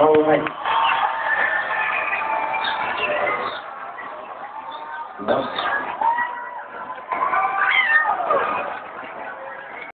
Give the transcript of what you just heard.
All right. Love.